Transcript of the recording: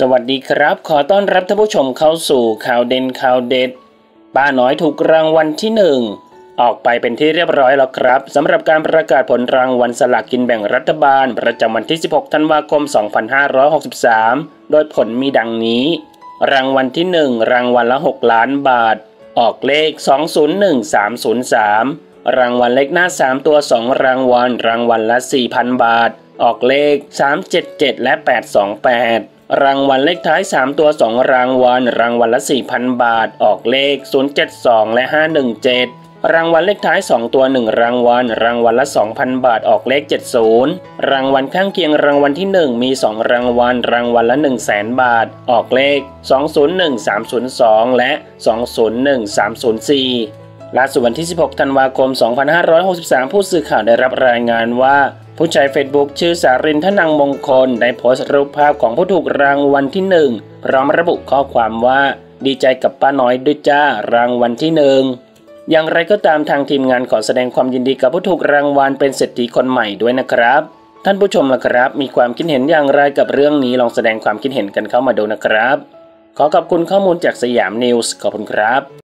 สวัสดีครับ ขอต้อนรับท่านผู้ชมเข้าสู่ข่าวเด่นข่าวเด็ด ป้าน้อยถูกรางวัลที่หนึ่งออกไปเป็นที่เรียบร้อยแล้วครับสำหรับการประกาศผลรางวัลสลากกินแบ่งรัฐบาล ประจำวันที่ 16 ธันวาคม 2563 โดยผลมีดังนี้ รางวัลที่ 1 รางวัลละ 6 ล้านบาท ออกเลข 201303 รางวัลเลขหน้า 3 ตัว 2 รางวัล รางวัลละ 4,000 บาท ออกเลข 377 และ 828 รางวัลเลขท้าย 3 ตัว 2 รางวัล รางวัลละ 4,000 บาท ออกเลข 072 และ 517 รางวัลเลขท้าย 2 ตัว 1 รางวัล รางวัลละ 2,000 บาท ออกเลข 70 รางวัลข้างเคียงรางวัลที่ 1 มี 2 รางวัล รางวัลละ 1 0 0 0 0 0 บาท ออกเลข 201302 และ 201304 ล่าสุดวันที่ 16 ธันวาคม 2563 ผู้สื่อข่าวได้รับรายงานว่า ผู้ใช้เฟซบุ๊กชื่อสารินทนังมงคล ได้โพสต์รูปภาพของผู้ถูกรางวัลที่หนึ่งพร้อมระบุข้อความว่า ดีใจกับป้าน้อยด้วยจ้ารางวัลที่หนึ่งอย่างไรก็ตามทางทีมงานขอแสดงความยินดีกับผู้ถูกรางวัลเป็นเศรษฐีคนใหม่ด้วยนะครับ ท่านผู้ชมละครับ มีความคิดเห็นอย่างไรกับเรื่องนี้ลองแสดงความคิดเห็นกันเข้ามาดูนะครับ ขอขอบคุณข้อมูลจากสยามนิวส์ขอบคุณครับ